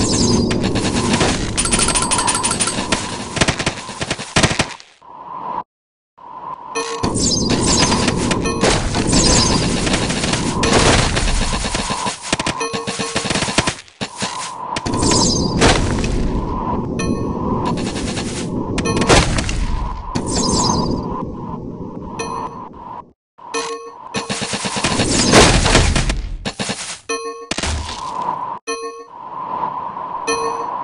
you you